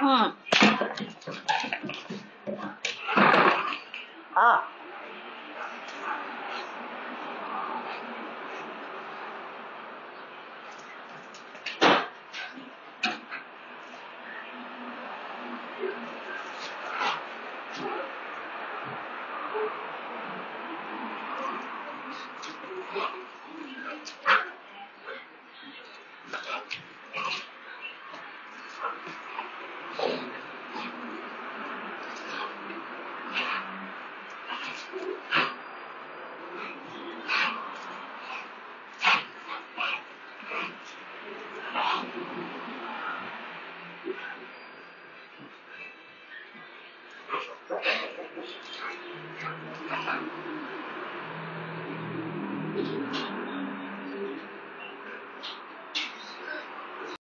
嗯。啊。